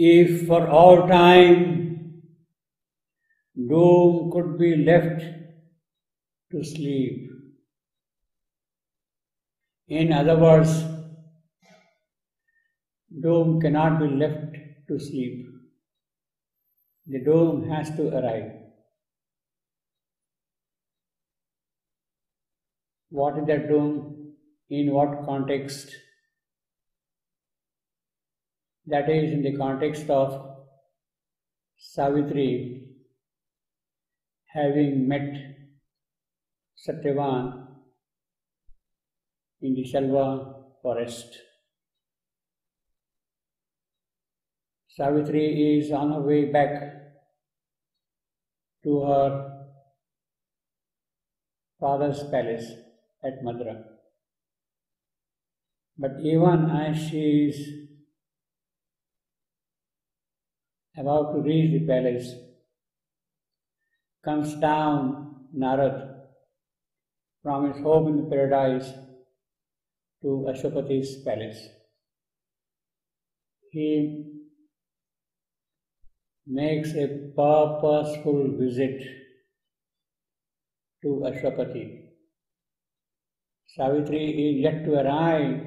If for all time doom could be left to sleep, in other words, doom cannot be left to sleep. The doom has to arrive. What is that doom? In what context? That is in the context of Savitri having met Satyavan in the Shalva forest. Savitri is on her way back to her father's palace at Madra. But even as she is about to reach the palace, comes down Narad from his home in the paradise to Ashwapati's palace. He makes a purposeful visit to Ashwapati. Savitri is yet to arrive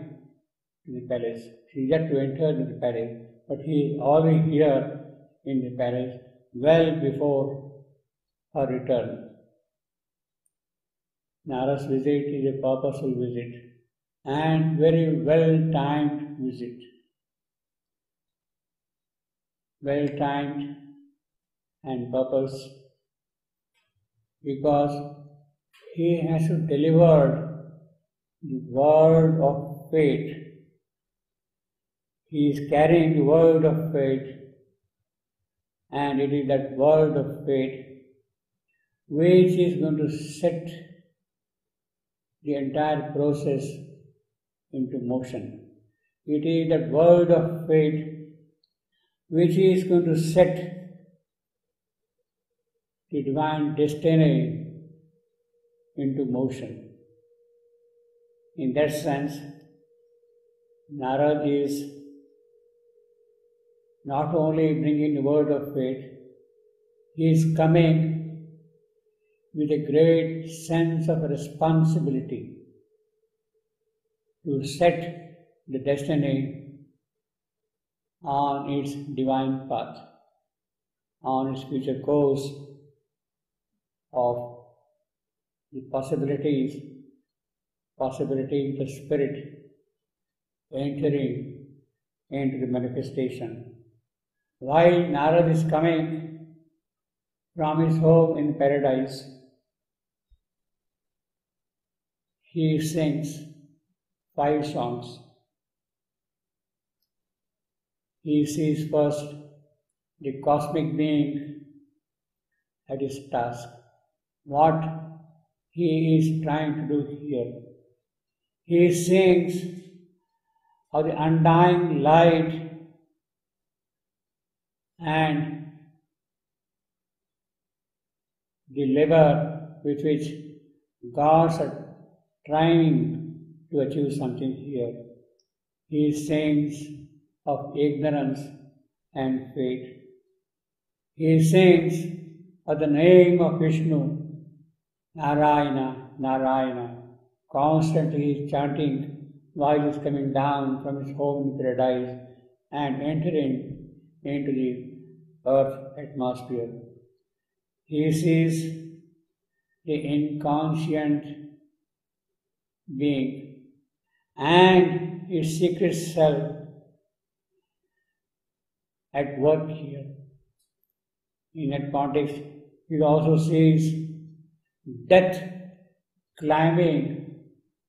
in the palace. She is yet to enter the palace, but he is already here in the palace well before her return. Narad's visit is a purposeful visit and very well timed visit. Well timed and purpose because he has to deliver the word of faith. He is carrying the word of fate and it is that world of fate which is going to set the entire process into motion. It is that world of fate which is going to set the divine destiny into motion. In that sense, Narad is not only bringing the word of faith, he is coming with a great sense of responsibility to set the destiny on its divine path, on its future course of the possibilities, possibility of the spirit entering into the manifestation while Narad is coming from his home in paradise, he sings five songs. He sees first the cosmic being at his task, what he is trying to do here. He sings of the undying light and the labor with which gods are trying to achieve something here. He sings of ignorance and fate. He sings of the name of Vishnu, Narayana, Narayana. Constantly he is chanting while he is coming down from his home in paradise and entering into the Earth atmosphere. He sees the inconscient being and his secret self at work here. In that context, he also sees death climbing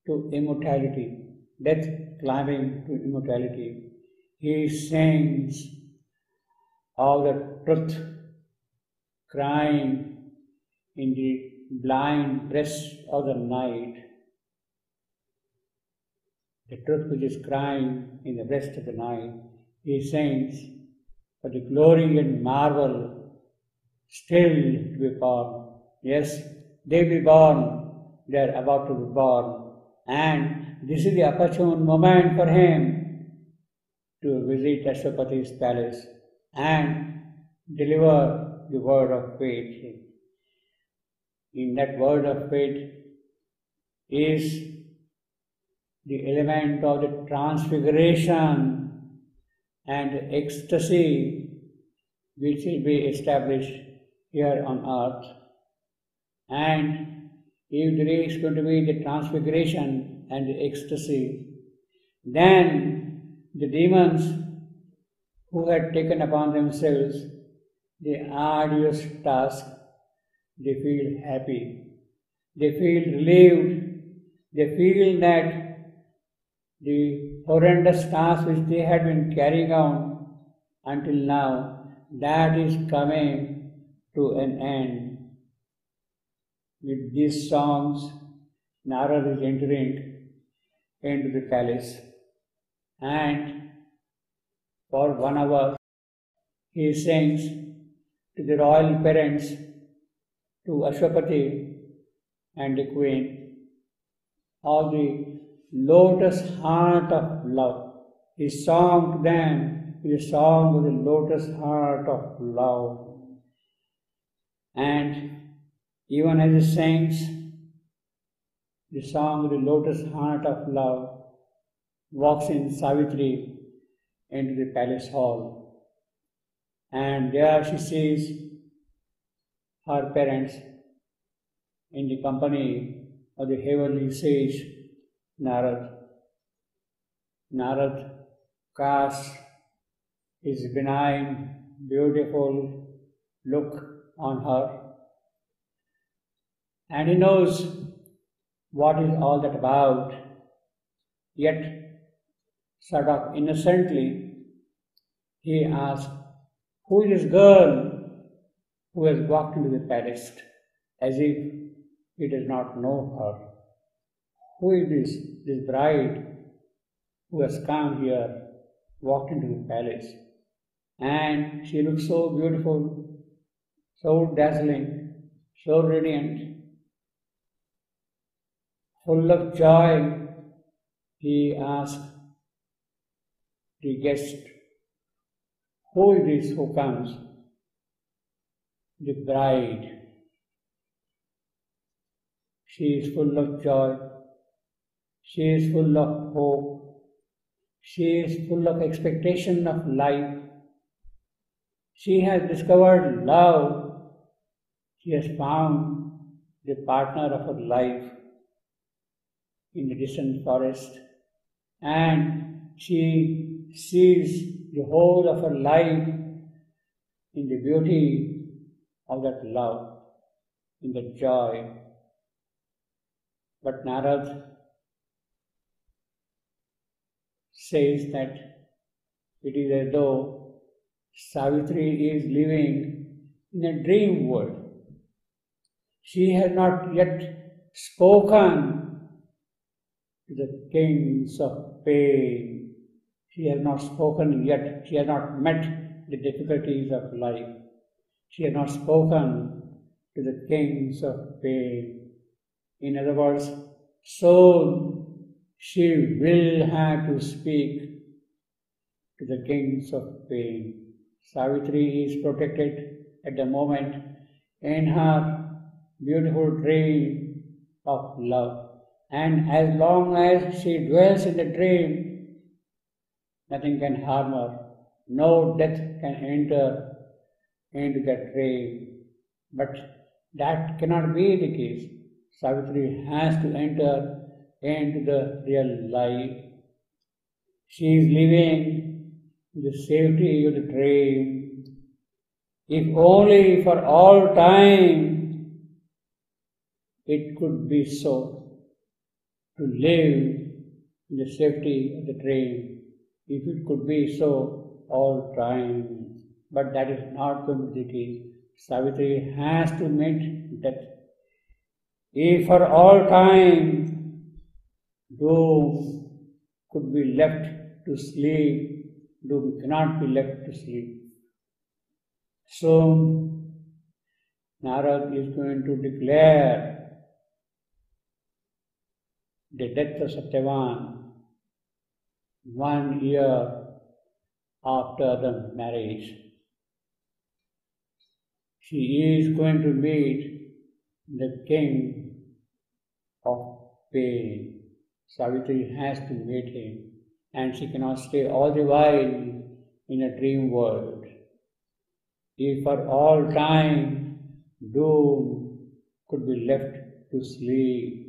to immortality. Death climbing to immortality. He sings of the truth crying in the blind breast of the night. The truth which is crying in the breast of the night, he sings for the glory and marvel still to be born. Yes, they be born, they are about to be born, and this is the opportune moment for him to visit Ashwapati's palace and deliver the word of faith. In that word of faith is the element of the transfiguration and ecstasy which will be established here on earth. And if there is going to be the transfiguration and the ecstasy, then the demons who had taken upon themselves the arduous task, they feel happy, they feel relieved, they feel that the horrendous task which they had been carrying on until now, that is coming to an end. With these songs, Narada is entering into the palace and for one hour he sings to the royal parents, to Ashwapati and the queen, of the lotus heart of love. He song to them the song of the lotus heart of love. And even as he sings the song of the lotus heart of love, walks in Savitri into the palace hall. And there she sees her parents in the company of the heavenly sage Narad. Narad casts his benign, beautiful look on her. And he knows what is all that about, yet, sort of innocently, he asked, Who is this girl who has walked into the palace? As if he does not know her. Who is this, this bride who has come here, walked into the palace? And she looks so beautiful, so dazzling, so radiant, full of joy. He asked the guest, Who is this who comes? The bride. She is full of joy. She is full of hope. She is full of expectation of life. She has discovered love. She has found the partner of her life in the distant forest. And she sees the whole of her life in the beauty of that love, in the joy. But Narad says that it is as though Savitri is living in a dream world. She has not yet spoken to the kings of pain. She has not spoken yet. She has not met the difficulties of life. She has not spoken to the kings of pain. In other words, soon she will have to speak to the kings of pain. Savitri is protected at the moment in her beautiful dream of love. And as long as she dwells in the dream, nothing can harm her. No death can enter into that dream. But that cannot be the case. Savitri has to enter into the real life. She is living in the safety of the dream. If only for all time it could be so to live in the safety of the dream. If it could be so all time. But that is not going to be the case. Savitri has to meet death. If for all time those could be left to sleep, those cannot be left to sleep. So, Narad is going to declare the death of Satyavan one year after the marriage. she is going to meet the king of pain. Savitri has to meet him, and she cannot stay all the while in a dream world. If for all time doom could be left to sleep.